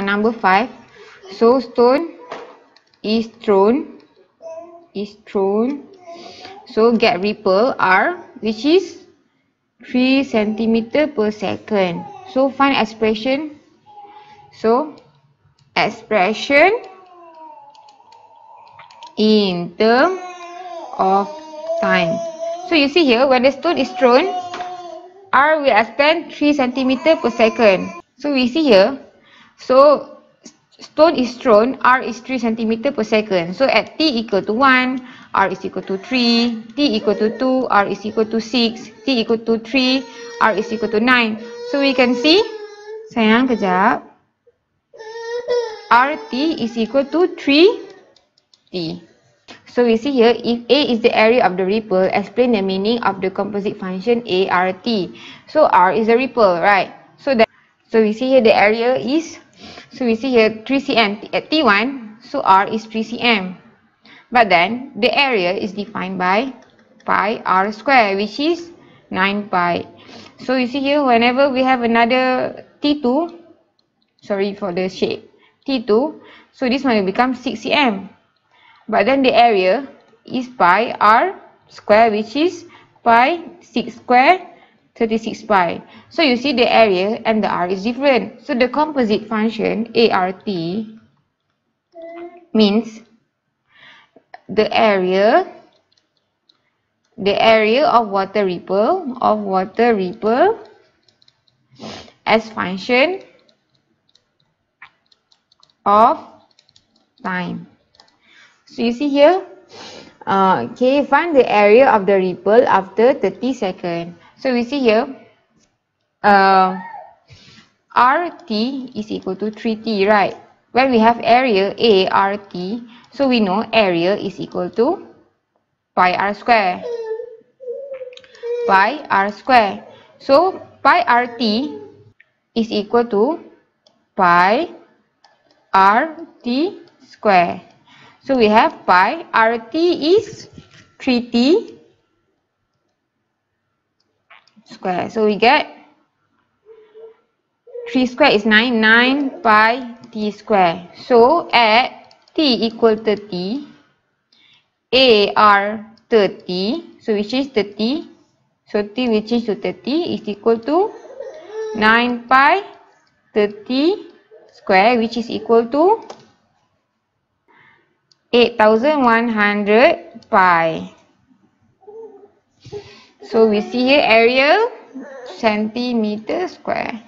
for number 5. So stone is thrown is thrown. So get ripple R which is 3 centimeter per second. So find expression. So expression in term of time. So you see here when the stone is thrown, R will expand 3 centimeter per second. So we see here, so stone is thrown, R is 3 centimeter per second. So at T equal to 1, R is equal to 3, T equal to 2, R is equal to 6, T equal to 3, R is equal to 9. So we can see, sayang kejap, RT is equal to 3T. So we see here, if A is the area of the ripple, explain the meaning of the composite function ART. So R is the ripple, right? So that, so we see here the area is, so we see here 3 cm eh, at T1, so R is 3 cm. But then the area is defined by pi R square, which is 9 pi. So you see here, whenever we have another T2, sorry for the shape, T2, so this one will become 6 cm. But then the area is pi r square which is pi 6 square 36 pi. So you see the area and the r is different. So the composite function ART means the area the area of water ripple of water ripple as function of time. So you see here, uh, okay, find the area of the ripple after 30 seconds. So we see here, uh, RT is equal to 3T, right? When we have area A, RT, so we know area is equal to pi r square. Pi r square. So pi RT is equal to pi RT square. So we have pi RT is 3T square. So we get 3 square is 9, 9 pi T square. So at T equal 30, AR 30, so which is 30, so T which is to 30 is equal to 9 pi 30 square which is equal to 8100 pi. So we see here area centimeter square.